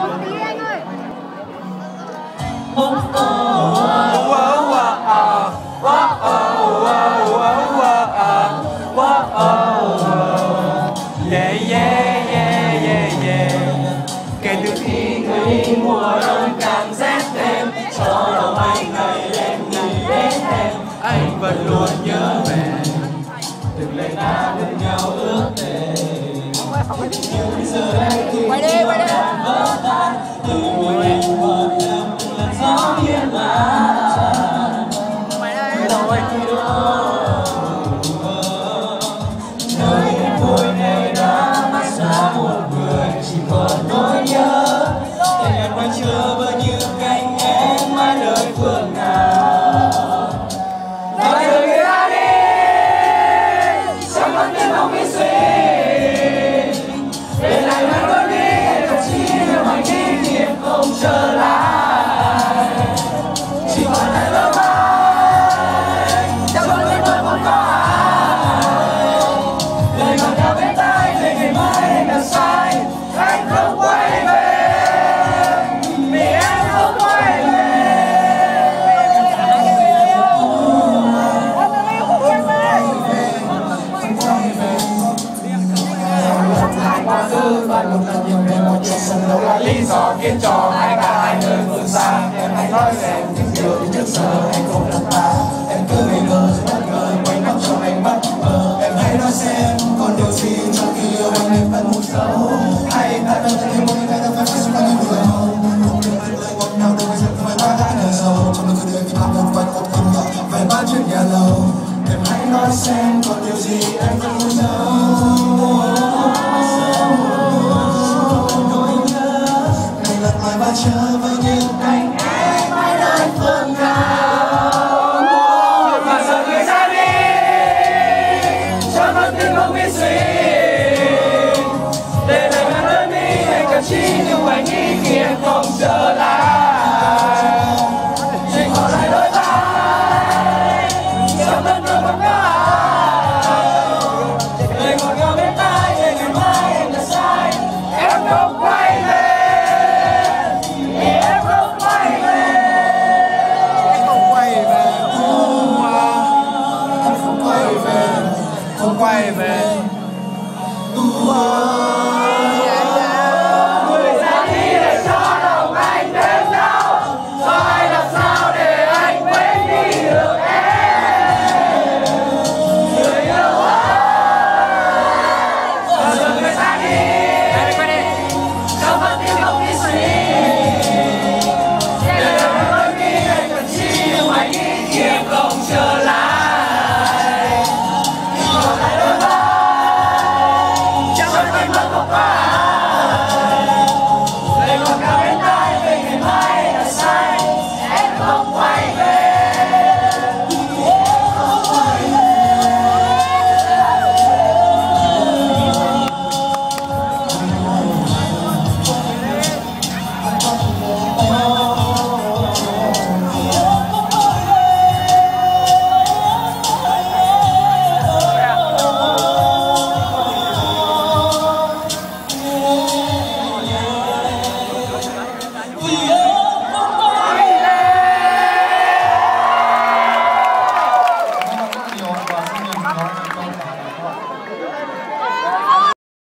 xuống tí anh ơi Yeah, yeah, yeah, yeah, yeah. Kể từ khi người đi mùa đông càng rét thêm Cho lòng anh ngày đêm nghĩ đến em Anh vẫn luôn nhớ về Từng lời ta bên nhau ước thề Nhưng giờ anh phương nào nói giờ người ta đi Trong mắt tiếng mong biết suy Về lại nơi đôi đi Thậm chỉ nếu mọi kỷ niệm không trở lại Chỉ còn lại bờ vai Trong con tim tôi không có ai lời ngọt ngào bên tai về ngày mai anh sai anh không ta luôn thân yêu về một chuyện sân đấu là lý do khiến cho hai ta hai người vượt xa em hãy nói về những điều trước giờ anh không làm ta em cứ ngây ngờ rồi bất ngờ quay mắt cho anh bất ngờ em hãy nói xem còn điều gì trong khi yêu anh em vẫn muốn giấu hay ta đang thân yêu mỗi ngày phải phải xung quanh em vừa không được anh lại quăng nhau đâu mà chẳng phải ta đã nở trong đôi người em một vài một không nhỏ về ba chuyện nhà lầu em hãy nói xem còn điều gì anh vẫn muốn giấu Amen.